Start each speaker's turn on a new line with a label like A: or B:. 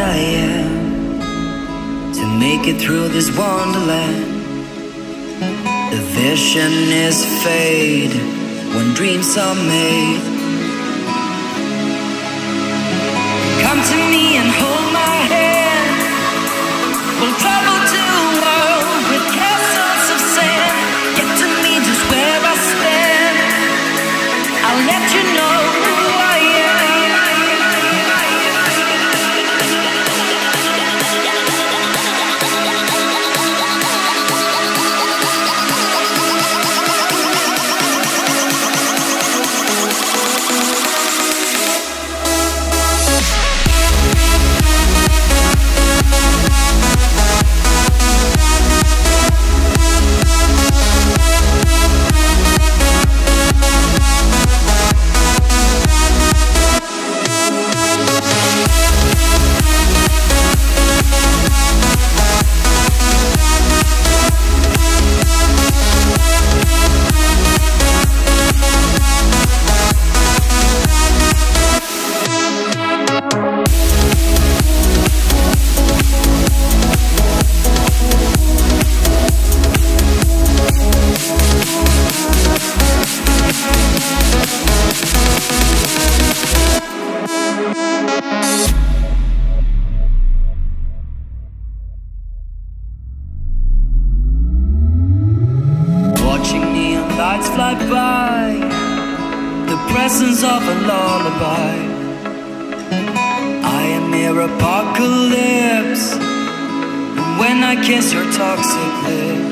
A: I am to make it through this wonderland. The vision is fade when dreams are made. Come to me and hold my hand. We'll travel to a world with castles of sand. Get to me just where I stand. I'll let you know Watching neon lights fly by, the presence of a lullaby. I am near apocalypse. And when I kiss your toxic lips,